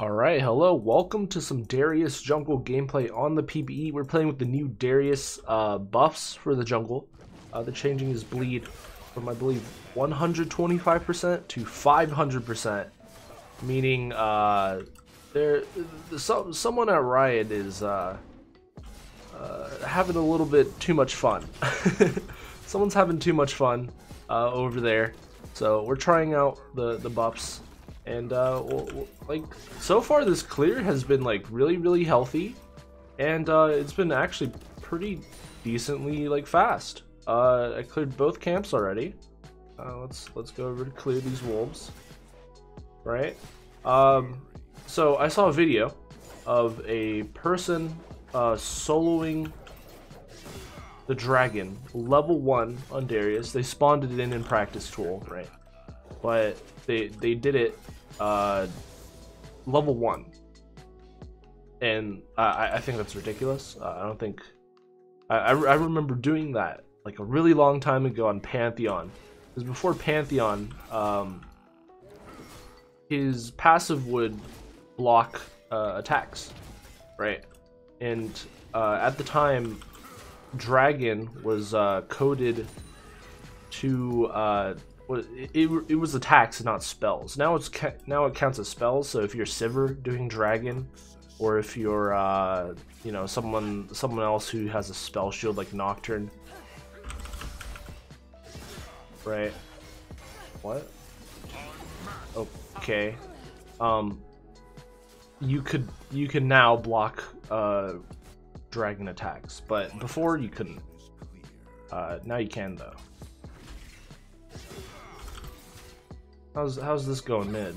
Alright, hello, welcome to some Darius jungle gameplay on the PBE. We're playing with the new Darius uh, buffs for the jungle. Uh, they're changing his bleed from, I believe, 125% to 500%. Meaning, uh, there, some, someone at Riot is uh, uh, having a little bit too much fun. Someone's having too much fun uh, over there. So we're trying out the, the buffs and uh, like so far this clear has been like really really healthy. And uh, it's been actually pretty decently like fast. Uh, I cleared both camps already. Uh, let's let's go over to clear these wolves. Right? Um, so I saw a video of a person uh, soloing the dragon level 1 on Darius. They spawned it in in practice tool right? But they they did it uh, level one, and I, I think that's ridiculous. Uh, I don't think I, I remember doing that like a really long time ago on Pantheon. Because before Pantheon, um, his passive would block uh, attacks, right? And uh, at the time, Dragon was uh, coded to it, it, it was attacks not spells. Now it's now it counts as spells. So if you're Sivir doing Dragon, or if you're uh, you know someone someone else who has a spell shield like Nocturne, right? What? Okay. Um, you could you can now block uh, dragon attacks, but before you couldn't. Uh, now you can though. How's how's this going mid?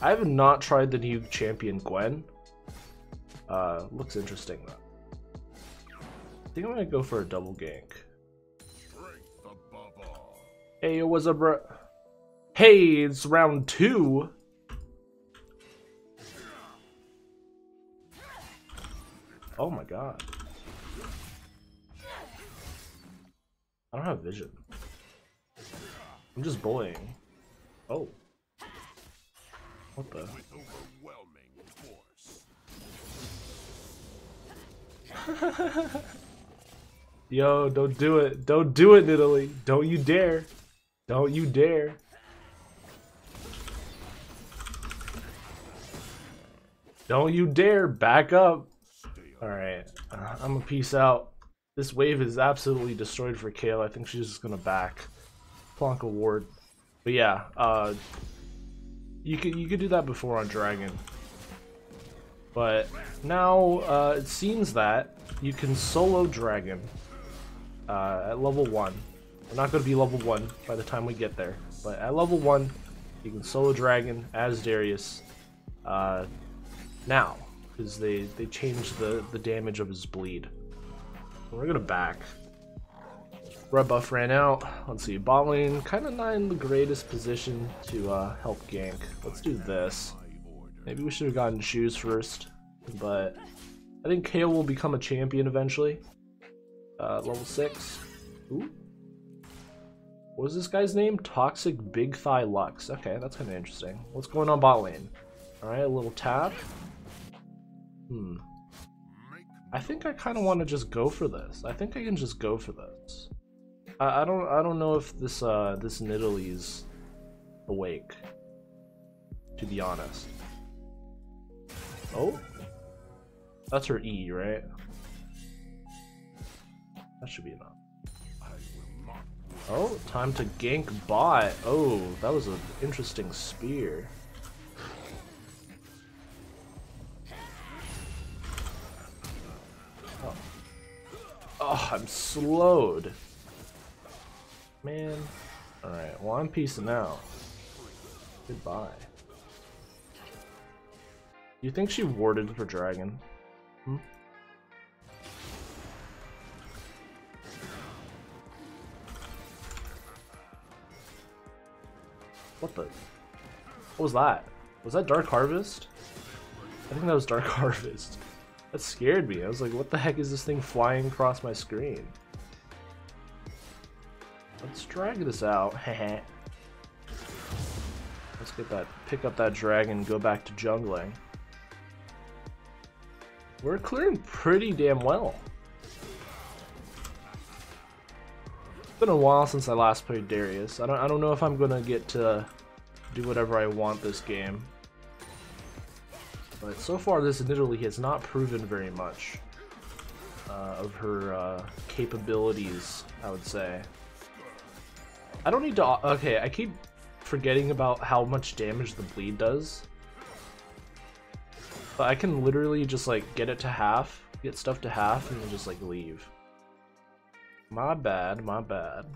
I have not tried the new champion Gwen. Uh, looks interesting though. I think I'm gonna go for a double gank. Hey, what's up, bro? Hey, it's round two. Oh my god. I don't have vision. I'm just bullying. Oh. What the? Yo, don't do it. Don't do it, Nidalee. Don't you dare. Don't you dare. Don't you dare. Back up. Alright. Uh, I'm gonna peace out. This wave is absolutely destroyed for Kayle. I think she's just gonna back. Plonk a ward. But yeah, uh, you could you could do that before on Dragon. But now uh, it seems that you can solo Dragon uh, at level 1. We're not going to be level 1 by the time we get there. But at level 1, you can solo Dragon as Darius uh, now. Because they, they changed the, the damage of his bleed. We're going to back. Red buff ran out. Let's see, bot lane, kind of not in the greatest position to uh, help gank. Let's do this. Maybe we should have gotten shoes first, but I think Kayle will become a champion eventually. Uh, level 6. Ooh. What was this guy's name? Toxic Big Thigh Lux. Okay, that's kind of interesting. What's going on bot lane? Alright, a little tap. Hmm. I think I kind of want to just go for this. I think I can just go for this. I, I don't I don't know if this uh this Nidalee's awake. To be honest. Oh? That's her E, right? That should be enough. Oh, time to gank bot. Oh, that was an interesting spear. Oh, oh I'm slowed. Man. Alright, well I'm peacing out. Goodbye. You think she warded for dragon? Hmm? What the? What was that? Was that Dark Harvest? I think that was Dark Harvest. That scared me. I was like, what the heck is this thing flying across my screen? Let's drag this out. Let's get that, pick up that dragon, go back to jungling. We're clearing pretty damn well. It's been a while since I last played Darius. I don't, I don't know if I'm gonna get to do whatever I want this game. But so far this Nidalee has not proven very much uh, of her uh, capabilities, I would say. I don't need to... Okay, I keep forgetting about how much damage the bleed does. But I can literally just like get it to half, get stuff to half, and then just like leave. My bad, my bad.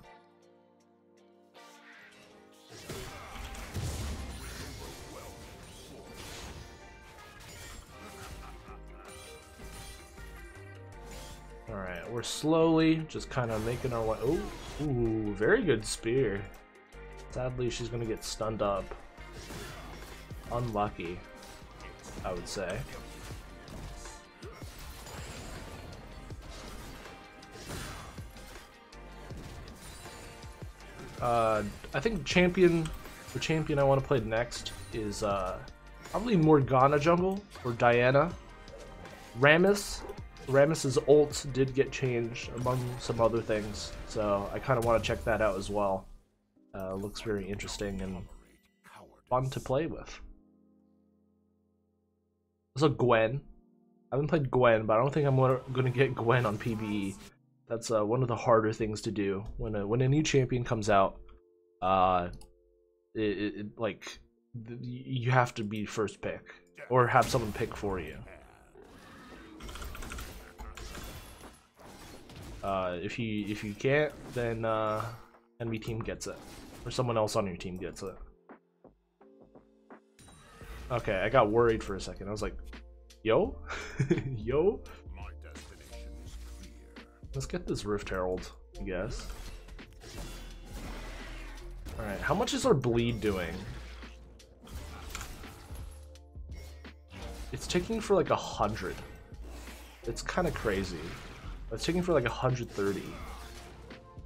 Alright, we're slowly just kind of making our way. Oh, ooh, very good spear. Sadly, she's to get stunned up. Unlucky, I would say. Uh, I think champion, the champion I want to play next is uh, probably Morgana jungle or Diana. Rammus Rammus's ult did get changed among some other things, so I kind of want to check that out as well. Uh, looks very interesting and fun to play with. Also Gwen. I haven't played Gwen, but I don't think I'm going to get Gwen on PBE. That's uh, one of the harder things to do when a, when a new champion comes out. Uh, it, it, it like you have to be first pick or have someone pick for you. Uh, if you if you can't, then uh, enemy team gets it, or someone else on your team gets it. Okay, I got worried for a second. I was like, "Yo, yo." Let's get this Rift Herald, I guess. Alright, how much is our bleed doing? It's taking for like a hundred. It's kind of crazy. It's taking for like 130.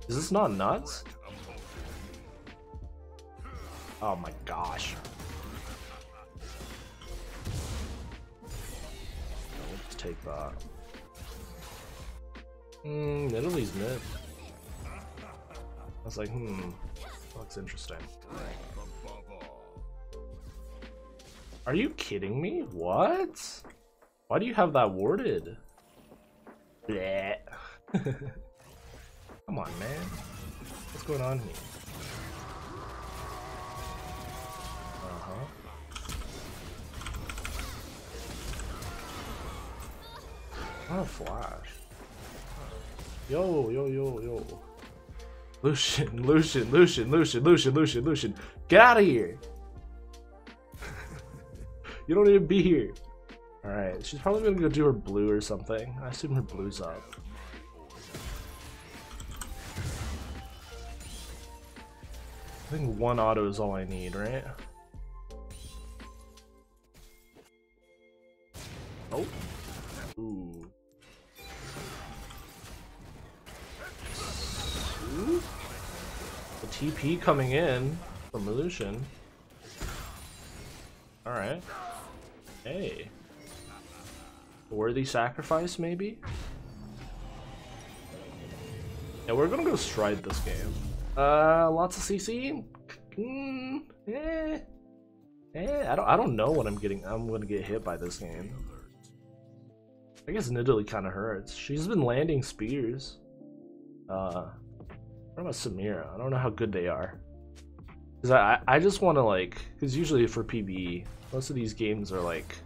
Is this not nuts? Oh my gosh. let's take that. Hmm, Nidalee's mid. I was like, hmm, looks interesting. Are you kidding me? What? Why do you have that warded? Come on, man. What's going on here? Uh-huh. Not a flash. Yo, yo, yo, yo. Lucian, Lucian, Lucian, Lucian, Lucian, Lucian, Lucian. Get out of here! you don't even be here. Alright, she's probably gonna go do her blue or something. I assume her blue's up. I think one auto is all I need, right? Oh. Ooh. Ooh. The TP coming in from Lucian. Alright. Hey. Worthy sacrifice, maybe? Yeah, we're gonna go stride this game. Uh, lots of CC? Mm, eh. Eh, I don't, I don't know what I'm getting. I'm gonna get hit by this game. I guess Nidalee kind of hurts. She's been landing spears. Uh, what about Samira? I don't know how good they are. Cause I, I just want to like, cause usually for PBE, most of these games are like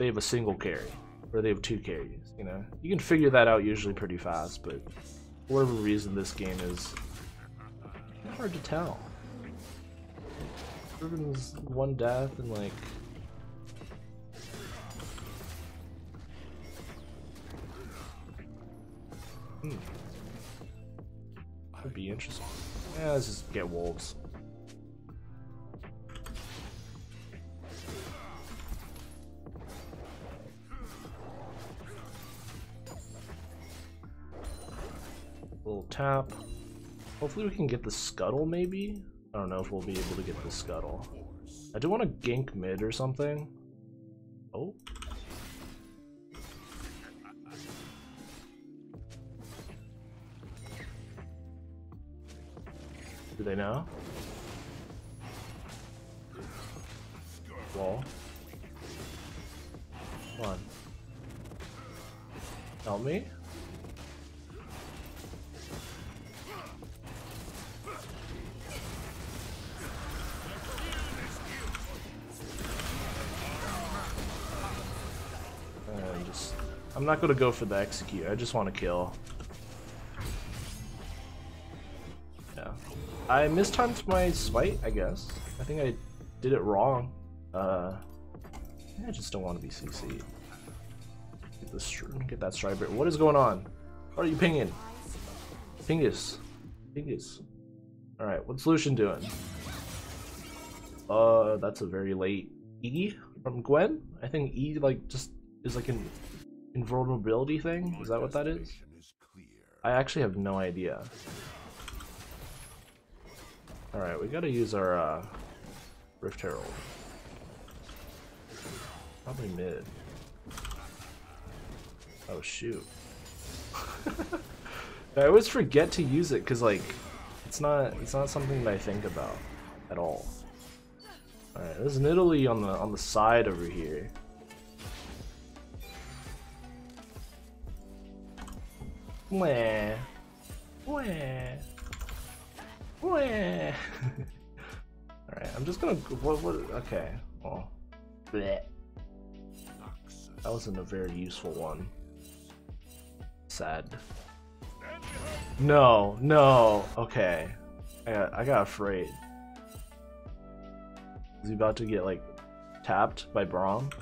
they have a single carry or they have two carries. You know, you can figure that out usually pretty fast, but for whatever reason, this game is hard to tell. Riven's one death and like. Hmm. Could be interesting. Yeah, let's just get wolves. Tap. Hopefully we can get the scuttle maybe? I don't know if we'll be able to get the scuttle. I do want to gank mid or something. Oh. Do they know? Wall. Come on. Help me? I'm not gonna go for the execute, I just wanna kill. Yeah. I mistimed my smite, I guess. I think I did it wrong. Uh I just don't want to be CC. Get this get that strider. What is going on? What are you pinging? Pingus. Pingus. Alright, what's Lucian doing? Uh that's a very late E from Gwen? I think E like just is like an invulnerability thing? Is that what that is? I actually have no idea. Alright, we gotta use our uh, Rift Herald. Probably mid. Oh shoot. I always forget to use it because like it's not it's not something that I think about at all. Alright, there's a Nidalee on the on the side over here. Wah. Wah. Wah. Alright, I'm just gonna what what okay. Well bleh. That wasn't a very useful one. Sad. No, no, okay. I got I got afraid. Is he about to get like tapped by Braum?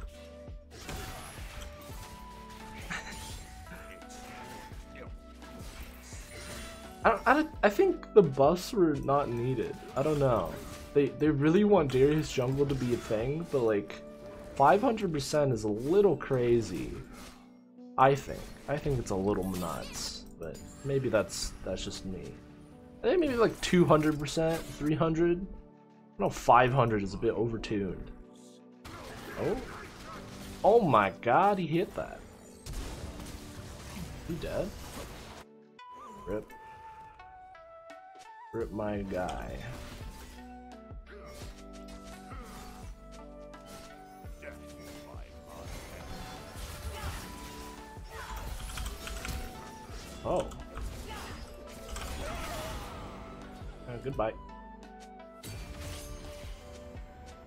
I, I, I think the buffs were not needed. I don't know. They they really want Darius Jungle to be a thing, but like 500% is a little crazy. I think. I think it's a little nuts, but maybe that's that's just me. I think maybe like 200%, 300. No, 500 is a bit overtuned. Oh. Oh my god, he hit that. He dead? Rip. Rip my guy. Oh. Uh, goodbye.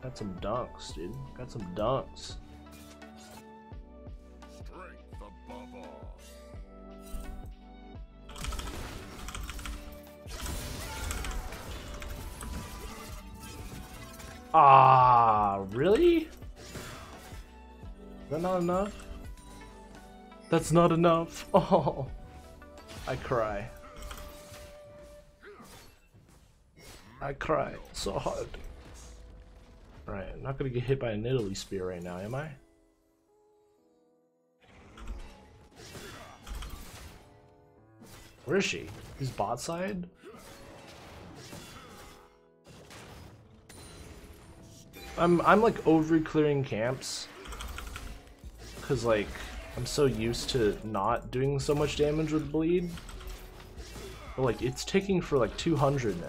Got some dunks, dude. Got some dunks. Enough? That's not enough. Oh. I cry. I cry so hard. Alright, I'm not gonna get hit by a Nidalee spear right now, am I? Where is she? Is bot side? I'm I'm like over clearing camps. Cause like I'm so used to not doing so much damage with bleed. But like, it's ticking for like 200 now.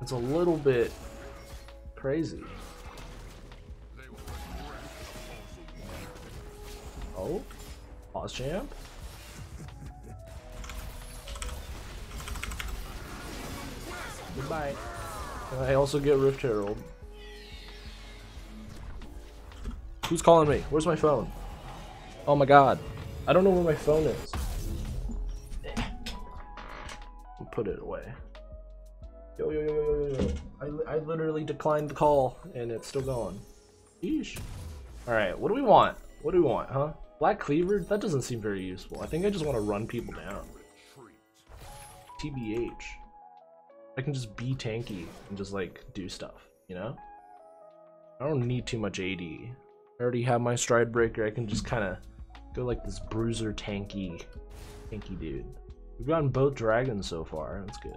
It's a little bit crazy. Oh, pause champ. Goodbye. I also get Rift Herald. Who's calling me? Where's my phone? Oh my god. I don't know where my phone is. I'll put it away. Yo, yo, yo, yo, yo, yo. I, I literally declined the call, and it's still going. Yeesh. Alright, what do we want? What do we want, huh? Black Cleaver? That doesn't seem very useful. I think I just want to run people down. TBH. I can just be tanky and just, like, do stuff, you know? I don't need too much AD. I already have my Stridebreaker. I can just kind of go like this bruiser tanky, tanky dude. We've gotten both dragons so far. That's good.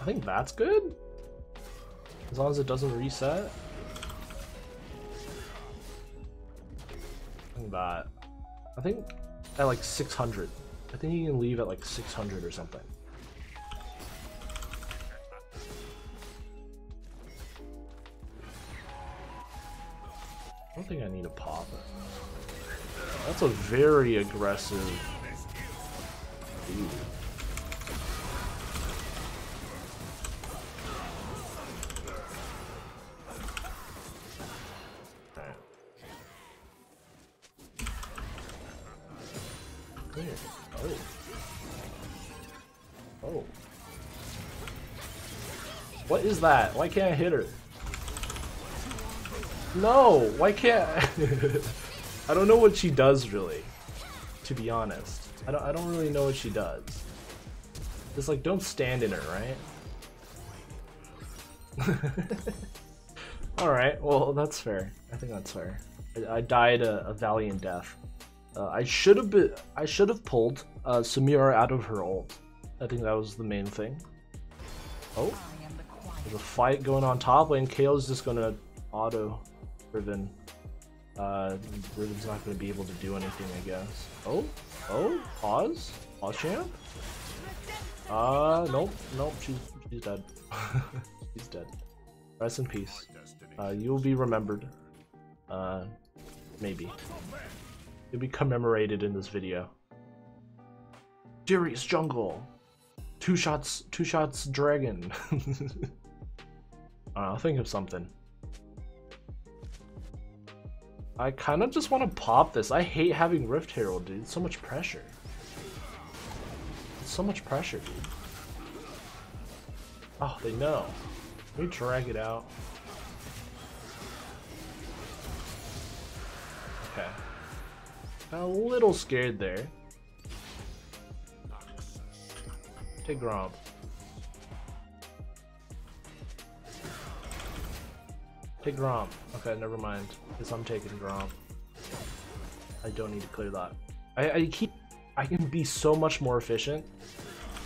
I think that's good. As long as it doesn't reset. I think that. I think at like 600. I think you can leave at like 600 or something. Think I need to pop. That's a very aggressive. Ooh. Oh. Oh. What is that? Why can't I hit her? No! Why can't I don't know what she does really. To be honest. I don't I don't really know what she does. Just like don't stand in her, right? Alright, well that's fair. I think that's fair. I, I died a, a valiant death. Uh, I should have been. I should have pulled uh, Samira out of her ult. I think that was the main thing. Oh, there's a fight going on top lane. Kayle's just gonna auto Riven. Uh, Riven's not gonna be able to do anything, I guess. Oh, oh, pause, pause champ. Uh, nope, nope. She's she's dead. she's dead. Rest in peace. Uh, you will be remembered. Uh, maybe. You'll be commemorated in this video. Darius Jungle! Two shots, two shots dragon. I'll think of something. I kind of just want to pop this. I hate having Rift Herald, dude. So much pressure. It's so much pressure, dude. Oh, they know. Me drag it out. Okay. Got a little scared there. Take Gromp. Take Gromp. Okay, never mind. Because I'm taking Gromp. I don't need to clear that. I, I keep... I can be so much more efficient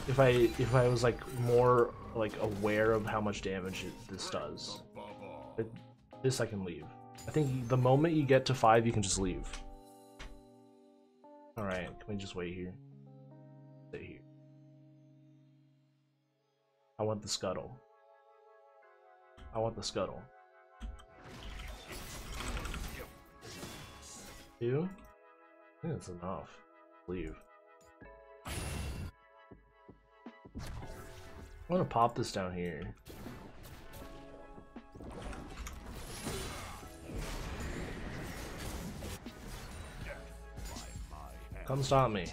if I if I was like more like aware of how much damage it, this does. It, this I can leave. I think the moment you get to five, you can just leave. Alright, can we just wait here? Stay here. I want the scuttle. I want the scuttle. Two? I think that's enough. Leave. I want to pop this down here. Come stop me.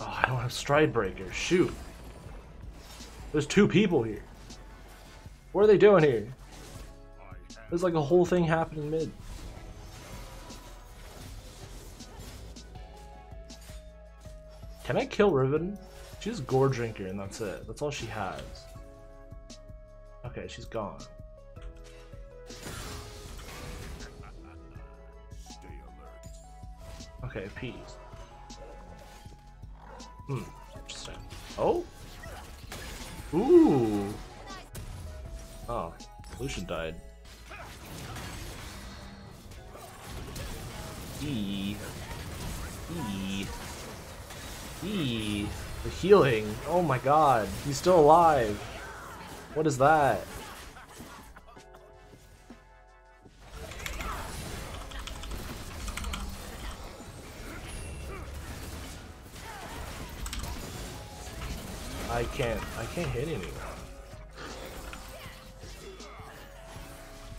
Oh, I don't have Stridebreaker. Shoot. There's two people here. What are they doing here? There's like a whole thing happening mid. Can I kill Riven? She's Goredrinker and that's it. That's all she has. Okay, she's gone. Okay, peace. Hmm, interesting. Oh? Ooh! Oh, Lucian died. E. E. E. The healing. Oh my god, he's still alive. What is that? Can't, I can't hit anything.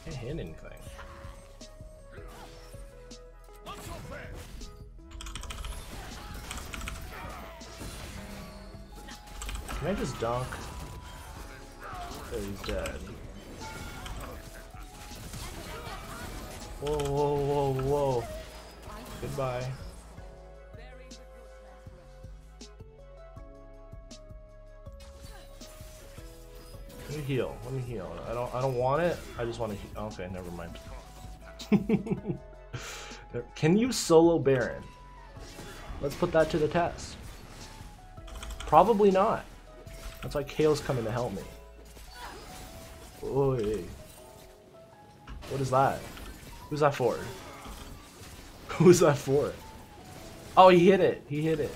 Can't hit anything. Can I just dunk? Oh, he's dead. Whoa, whoa, whoa, whoa. Goodbye. Let me heal. Let me heal. I don't. I don't want it. I just want to. Heal. Okay, never mind. Can you solo Baron? Let's put that to the test. Probably not. That's why Kayle's coming to help me. Oi. What is that? Who's that for? Who's that for? Oh, he hit it. He hit it.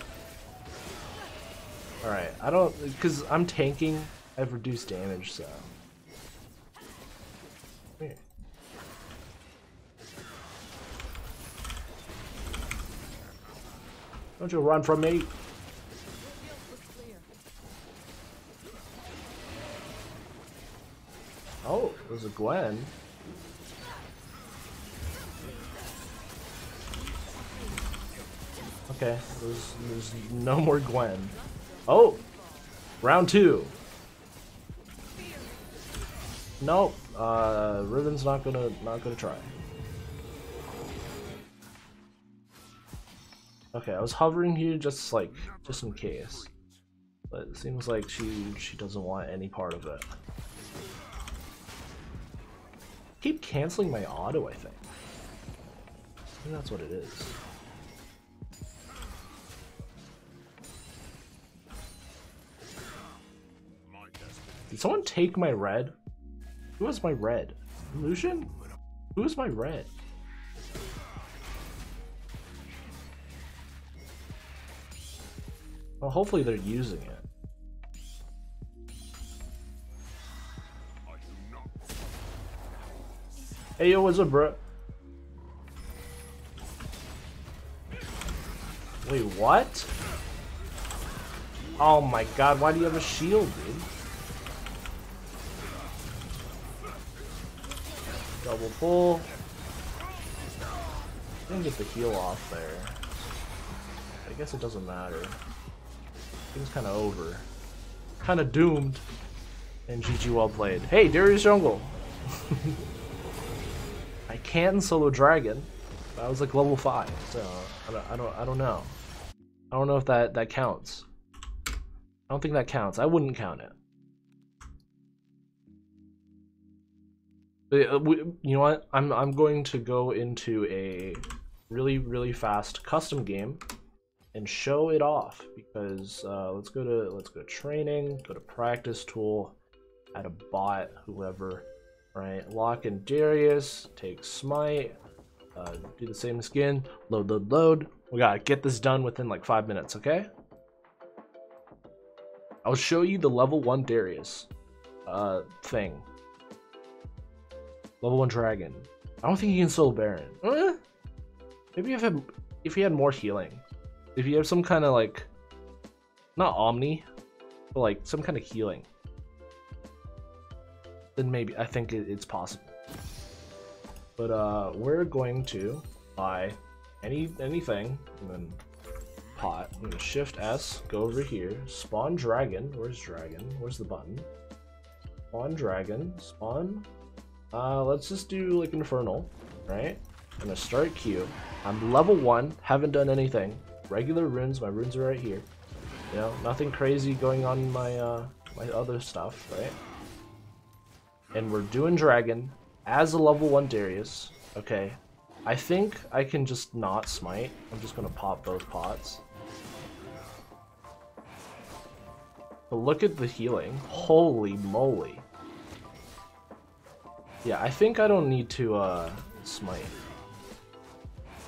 Alright, I don't... Because I'm tanking, I have reduced damage, so... Here. Don't you run from me! Oh, there's a Gwen. Okay, there's, there's no more Gwen. Oh! Round two. Nope. Uh, Riven's not gonna not gonna try. Okay, I was hovering here just like just in case, but it seems like she she doesn't want any part of it. Keep canceling my auto, I think. I think that's what it is. Did someone take my red? Who has my red? Lucian? Who is my red? Well, hopefully they're using it. Hey yo, what's up, bro? Wait, what? Oh my god, why do you have a shield, dude? Double pull. Didn't get the heal off there. I guess it doesn't matter. Thing's kind of over. Kind of doomed. And GG well played. Hey, Darius Jungle! I can solo Dragon. I was like level 5, so I don't, I don't, I don't know. I don't know if that, that counts. I don't think that counts. I wouldn't count it. You know what? I'm I'm going to go into a really really fast custom game and show it off because uh, let's go to let's go to training, go to practice tool, add a bot, whoever, right? Lock in Darius, take smite, uh, do the same skin, load, load, load. We gotta get this done within like five minutes, okay? I'll show you the level one Darius uh, thing Level 1 dragon. I don't think he can solo Baron. Eh? Maybe if, if he had more healing. If you have some kind of like, not Omni, but like some kind of healing. Then maybe, I think it, it's possible. But uh, we're going to buy any anything and then pot. Shift S, go over here, spawn dragon. Where's dragon? Where's the button? Spawn dragon, spawn uh, let's just do like Infernal, right? I'm gonna start Q. I'm level one, haven't done anything. Regular runes, my runes are right here. You know, nothing crazy going on in my uh, my other stuff, right? And we're doing Dragon as a level one Darius. Okay, I think I can just not smite. I'm just gonna pop both pots. But look at the healing. Holy moly. Yeah, I think I don't need to uh, smite.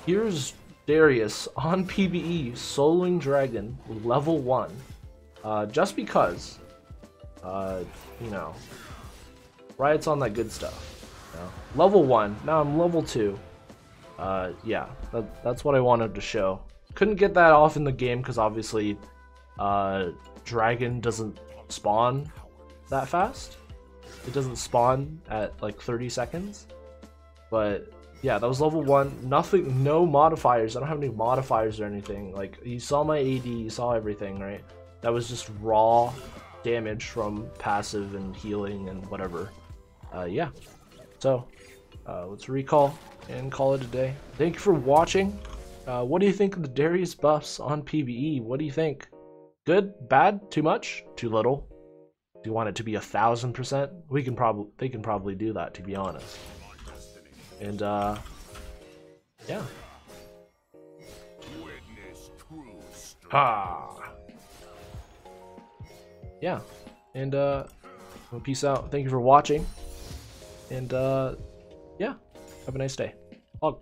Here's Darius on PBE, soloing Dragon, level 1. Uh, just because, uh, you know, Riot's on that good stuff. You know? Level 1, now I'm level 2. Uh, yeah, that, that's what I wanted to show. Couldn't get that off in the game because obviously, uh, Dragon doesn't spawn that fast. It doesn't spawn at like 30 seconds. But yeah, that was level one. Nothing, no modifiers. I don't have any modifiers or anything. Like you saw my AD, you saw everything, right? That was just raw damage from passive and healing and whatever. Uh, yeah. So uh, let's recall and call it a day. Thank you for watching. Uh, what do you think of the Darius buffs on PBE? What do you think? Good? Bad? Too much? Too little? You want it to be a thousand percent? We can probably they can probably do that to be honest. And uh yeah. Ha. Yeah. And uh well, peace out. Thank you for watching. And uh yeah, have a nice day. Hug.